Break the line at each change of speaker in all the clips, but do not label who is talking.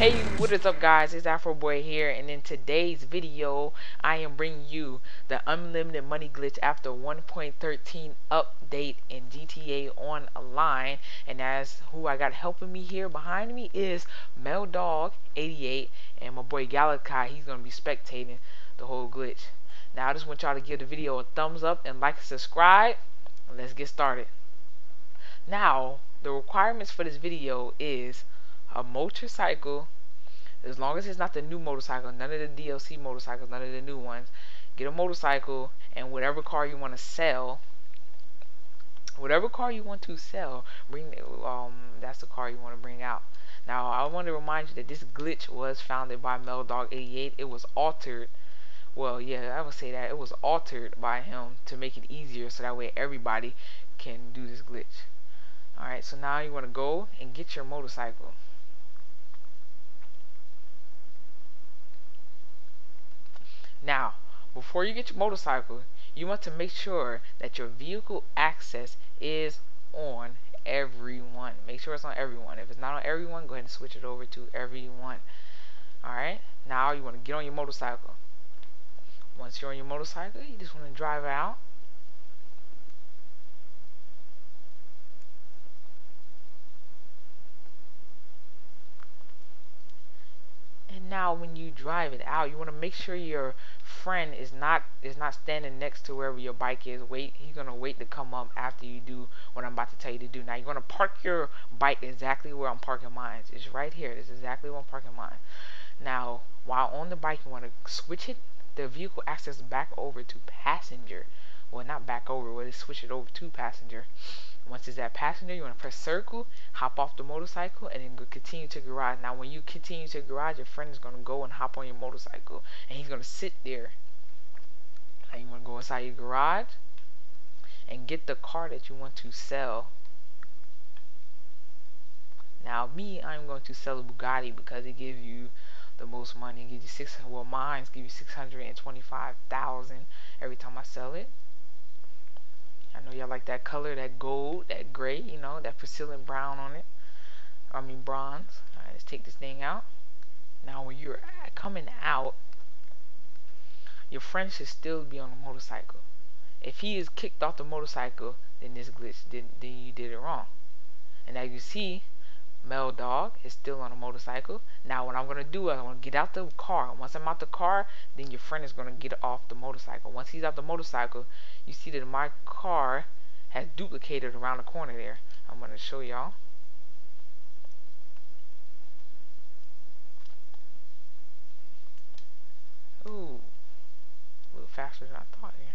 Hey what is up guys, it's Afro Boy here and in today's video I am bringing you the unlimited money glitch after 1.13 update in GTA Online and as who I got helping me here behind me is Meldog88 and my boy Galakai, he's to be spectating the whole glitch. Now I just want y'all to give the video a thumbs up and like and subscribe let's get started. Now the requirements for this video is a motorcycle as long as it's not the new motorcycle, none of the DLC motorcycles, none of the new ones. Get a motorcycle and whatever car you want to sell, whatever car you want to sell, bring um that's the car you want to bring out. Now I want to remind you that this glitch was founded by Meldog88. It was altered. Well, yeah, I would say that it was altered by him to make it easier, so that way everybody can do this glitch. Alright, so now you want to go and get your motorcycle. Now, before you get your motorcycle, you want to make sure that your vehicle access is on everyone. Make sure it's on everyone. If it's not on everyone, go ahead and switch it over to everyone. Alright, now you want to get on your motorcycle. Once you're on your motorcycle, you just want to drive out. Now when you drive it out, you want to make sure your friend is not is not standing next to wherever your bike is. Wait, he's gonna wait to come up after you do what I'm about to tell you to do. Now you're gonna park your bike exactly where I'm parking mine. It's right here. This is exactly where I'm parking mine. Now, while on the bike, you want to switch it, the vehicle access back over to passenger. Well, not back over, but switch it over to passenger. Once it's that passenger, you want to press circle, hop off the motorcycle, and then continue to garage. Now, when you continue to garage, your friend is going to go and hop on your motorcycle, and he's going to sit there. Now, you want to go inside your garage and get the car that you want to sell. Now, me, I'm going to sell a Bugatti because it gives you the most money. It gives you six. Well, mine gives you six hundred and twenty-five thousand every time I sell it. I know y'all like that color, that gold, that gray, you know, that porcelain brown on it. I mean bronze. Alright, let's take this thing out. Now when you're coming out, your friend should still be on the motorcycle. If he is kicked off the motorcycle, then this glitch, then, then you did it wrong. And as you see, Meldog is still on a motorcycle. Now what I'm going to do is I'm to get out the car. Once I'm out the car, then your friend is going to get off the motorcycle. Once he's off the motorcycle, you see that my car has duplicated around the corner there. I'm to show y'all. Ooh, a little faster than I thought here.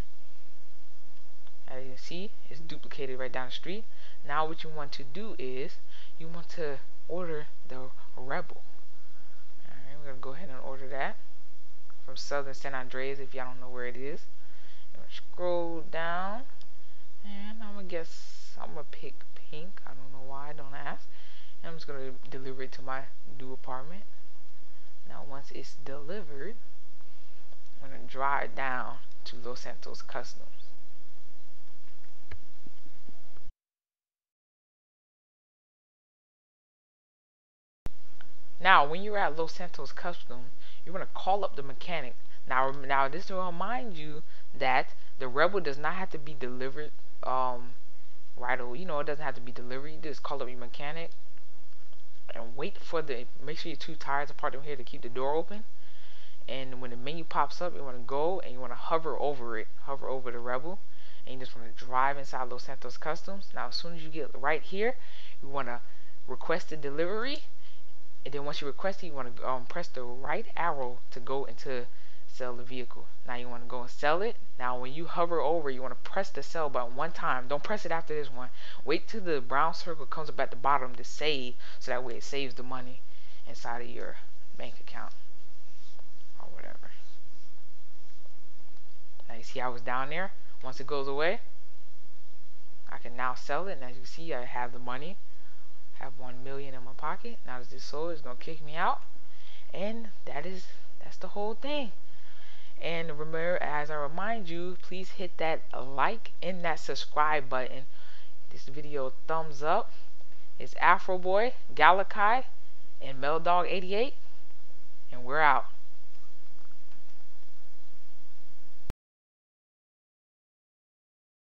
Can see, it's duplicated right down the street. Now what you want to do is you want to order the Rebel. Alright, we're to go ahead and order that from Southern San Andreas if y'all don't know where it is. scroll down and I'm to guess, I'm to pick pink. I don't know why, don't ask. And I'm just to deliver it to my new apartment. Now once it's delivered, I'm to drive down to Los Santos Customs. Now, when you're at Los Santos Customs, you want to call up the mechanic. Now, now this will remind you that the Rebel does not have to be delivered um, right away. You know, it doesn't have to be delivered. You just call up your mechanic and wait for the, make sure your two tires are parked here to keep the door open. And when the menu pops up, you want to go and you want to hover over it, hover over the Rebel. And you just want to drive inside Los Santos Customs. Now, as soon as you get right here, you want to request a delivery and then once you request it you want to um, press the right arrow to go into sell the vehicle. Now you want to go and sell it. Now when you hover over you want to press the sell button one time. Don't press it after this one. Wait till the brown circle comes up at the bottom to save so that way it saves the money inside of your bank account or whatever. Now you see I was down there? Once it goes away I can now sell it. And as you see I have the money have one million in my pocket. Now this soul is gonna kick me out, and that is that's the whole thing. And remember, as I remind you, please hit that like and that subscribe button. This video thumbs up. It's Afro Boy, Galakai, and Meldog88. and we're out.